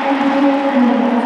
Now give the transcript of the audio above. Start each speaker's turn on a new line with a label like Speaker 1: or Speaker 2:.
Speaker 1: Música